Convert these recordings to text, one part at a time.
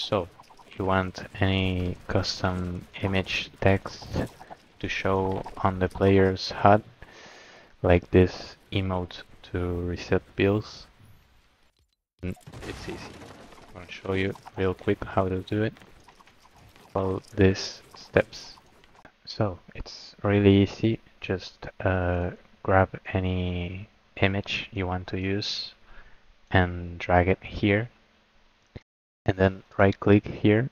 So, you want any custom image text to show on the player's HUD, like this emote to reset bills. Mm, It's easy. I'm gonna show you real quick how to do it. Follow these steps. So it's really easy. Just uh, grab any image you want to use and drag it here. And then right click here.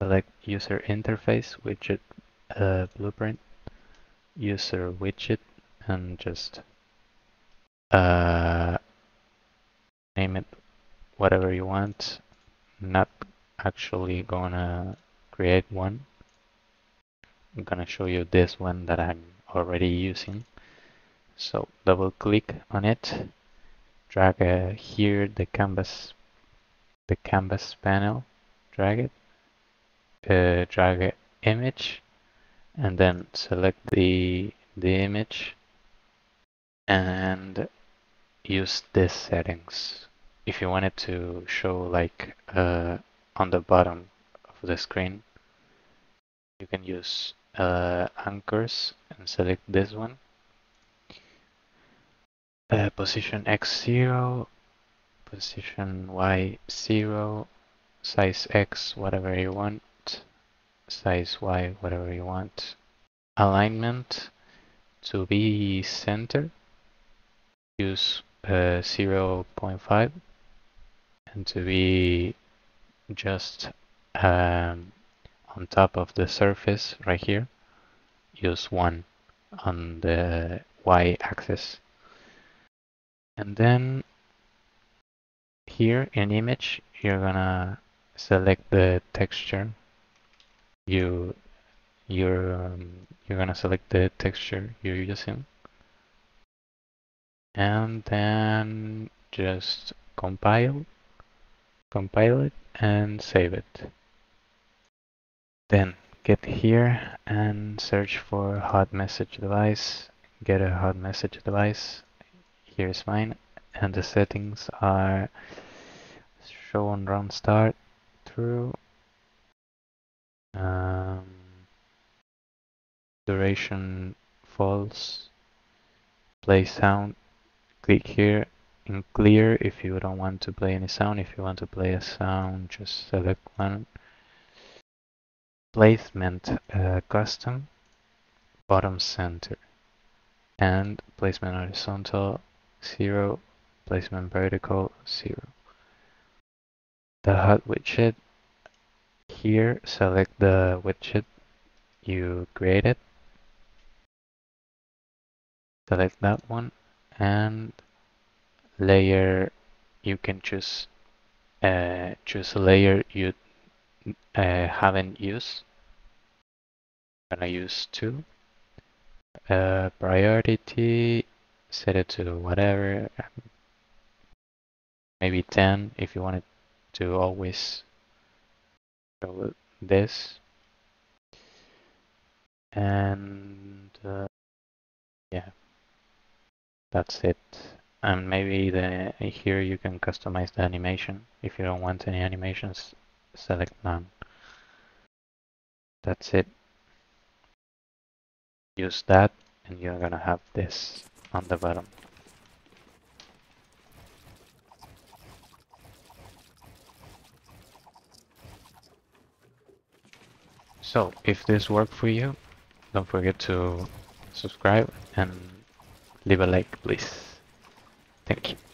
Select user interface widget uh, blueprint. User widget and just uh, name it whatever you want. Not actually gonna create one. I'm gonna show you this one that I'm already using. So double click on it, drag uh, here the canvas, the canvas panel, drag it, uh, drag a image, and then select the the image and use this settings. If you wanted to show like uh, on the bottom of the screen, you can use uh, anchors and select this one. Uh, position x0, position y0, size x, whatever you want, size y, whatever you want. Alignment to be center, use uh, 0.5 and to be just um, on top of the surface right here use 1 on the y-axis and then here in image you're gonna select the texture. You you're um, you're gonna select the texture you're using. And then just compile compile it and save it. Then get here and search for HUD message device. Get a HUD message device. Here's mine. And the settings are show on round start through um, duration false play sound. Click here in clear if you don't want to play any sound. If you want to play a sound just select one. Placement uh, custom bottom center and placement horizontal 0 placement vertical 0 the HUD widget here. Select the widget you created. Select that one and layer you can choose uh, choose a layer you uh, haven't used. I'm gonna use two. Uh, priority set it to whatever. Maybe 10 if you wanted to always show this. And uh, yeah that's it. And maybe the here you can customize the animation if you don't want any animations. Select none. That's it. Use that and you're gonna have this on the bottom so if this worked for you don't forget to subscribe and leave a like please. Thank you